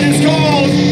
is called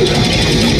vida.